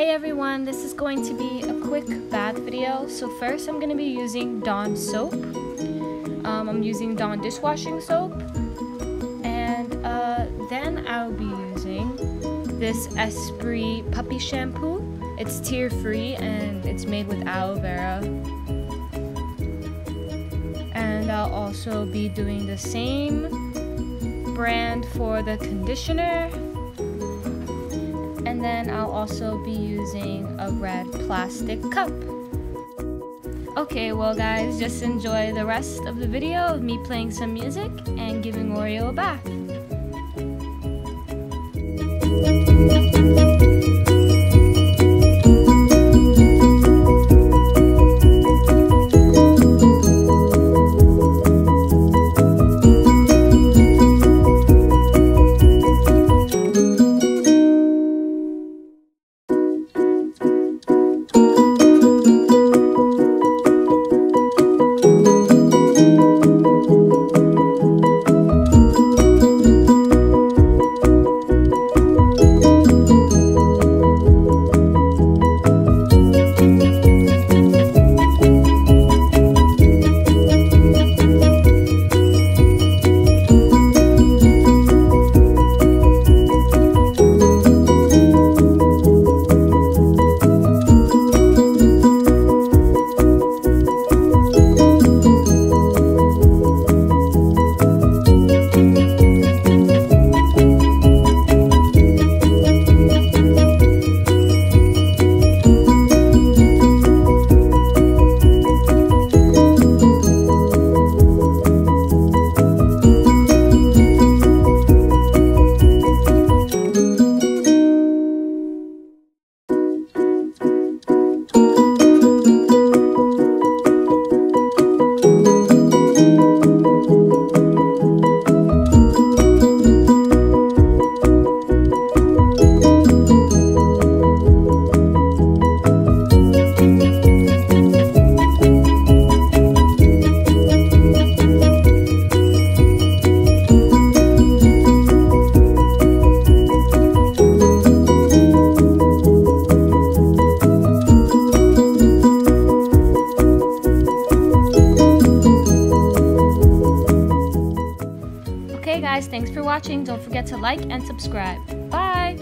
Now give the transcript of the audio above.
Hey everyone, this is going to be a quick bath video. So first I'm going to be using Dawn soap. Um, I'm using Dawn dishwashing soap. And uh, then I'll be using this Espree puppy shampoo. It's tear free and it's made with aloe vera. And I'll also be doing the same brand for the conditioner and then I'll also be using a red plastic cup. Okay, well guys, just enjoy the rest of the video of me playing some music and giving Oreo a bath. Guys, thanks for watching. Don't forget to like and subscribe. Bye!